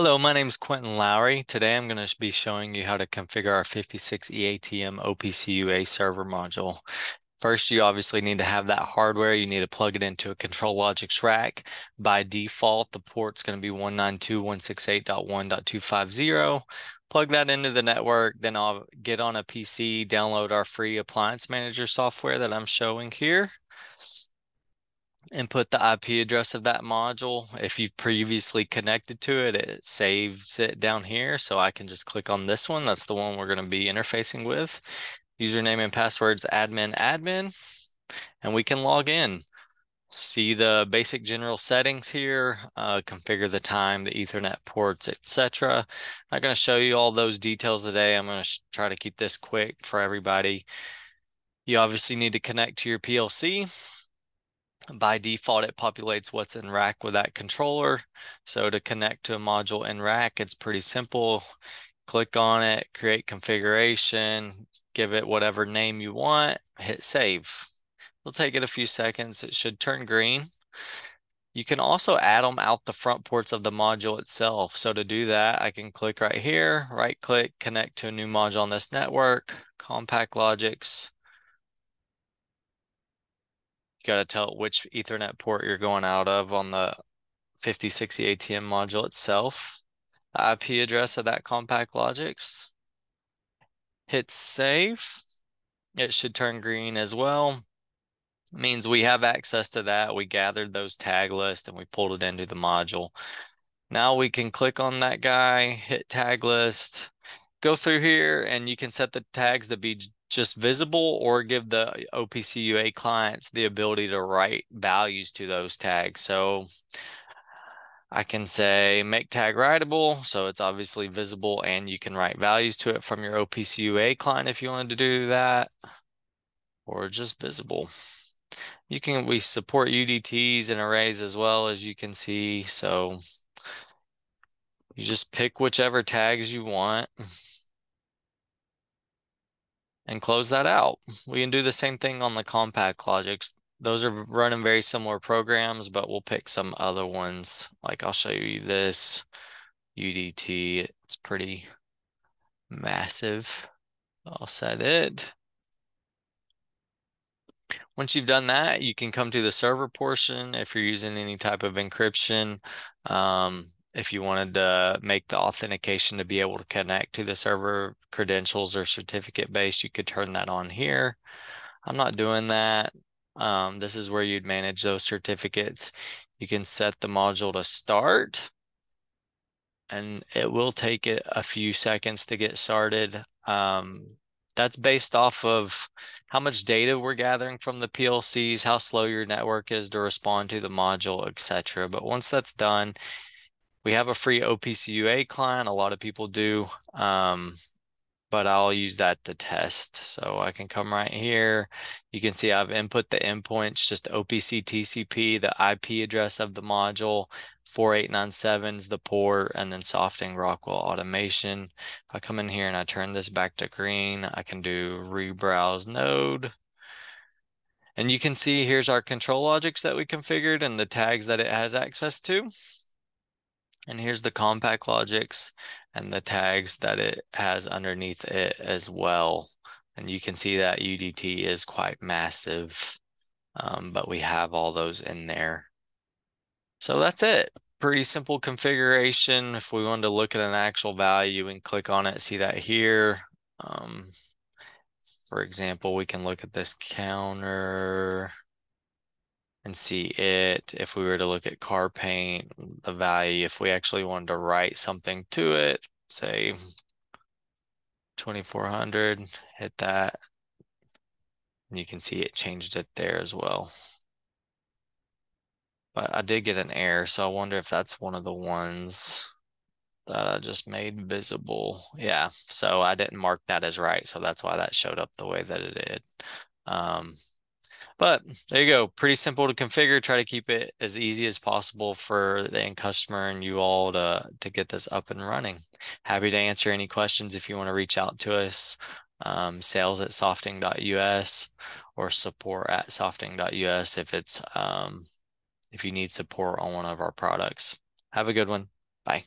Hello, my name is Quentin Lowry. Today I'm going to be showing you how to configure our 56 EATM OPC-UA server module. First, you obviously need to have that hardware. You need to plug it into a ControlLogix rack. By default, the port's going to be 192.168.1.250. Plug that into the network, then I'll get on a PC, download our free appliance manager software that I'm showing here input the IP address of that module. If you've previously connected to it, it saves it down here. So I can just click on this one. That's the one we're going to be interfacing with. Username and passwords admin admin, and we can log in. See the basic general settings here, uh, configure the time, the ethernet ports, etc. Not going to show you all those details today. I'm going to try to keep this quick for everybody. You obviously need to connect to your PLC by default, it populates what's in rack with that controller. So to connect to a module in rack, it's pretty simple. Click on it, create configuration, give it whatever name you want, hit save. It'll take it a few seconds. It should turn green. You can also add them out the front ports of the module itself. So to do that, I can click right here, right click, connect to a new module on this network, CompactLogix, got to tell which Ethernet port you're going out of on the 5060 ATM module itself. The IP address of that CompactLogix. Hit save. It should turn green as well. It means we have access to that. We gathered those tag lists and we pulled it into the module. Now we can click on that guy, hit tag list, go through here, and you can set the tags to be just visible or give the OPC-UA clients the ability to write values to those tags. So I can say make tag writable. So it's obviously visible and you can write values to it from your OPC-UA client if you wanted to do that or just visible. You can, we support UDTs and arrays as well as you can see. So you just pick whichever tags you want and close that out. We can do the same thing on the CompactLogix. Those are running very similar programs, but we'll pick some other ones. Like I'll show you this UDT. It's pretty massive. I'll set it. Once you've done that, you can come to the server portion if you're using any type of encryption. Um, if you wanted to make the authentication to be able to connect to the server credentials or certificate base, you could turn that on here. I'm not doing that. Um, this is where you'd manage those certificates. You can set the module to start and it will take it a few seconds to get started. Um, that's based off of how much data we're gathering from the PLCs, how slow your network is to respond to the module, etc. But once that's done, we have a free OPC-UA client. A lot of people do, um, but I'll use that to test. So I can come right here. You can see I've input the endpoints, just OPC TCP, the IP address of the module, 4897 is the port, and then Softing Rockwell automation. If I come in here and I turn this back to green, I can do rebrowse node. And you can see here's our ControlLogix that we configured and the tags that it has access to. And here's the CompactLogix and the tags that it has underneath it as well. And you can see that UDT is quite massive, um, but we have all those in there. So that's it. Pretty simple configuration. If we wanted to look at an actual value and click on it, see that here. Um, for example, we can look at this counter and see it. If we were to look at car paint, the value, if we actually wanted to write something to it, say 2400, hit that. And you can see it changed it there as well. But I did get an error, so I wonder if that's one of the ones that I just made visible. Yeah, so I didn't mark that as write, so that's why that showed up the way that it did. Um, but there you go. Pretty simple to configure. Try to keep it as easy as possible for the end customer and you all to, to get this up and running. Happy to answer any questions if you want to reach out to us. Um, sales at softing.us or support at softing.us if it's um, if you need support on one of our products. Have a good one. Bye.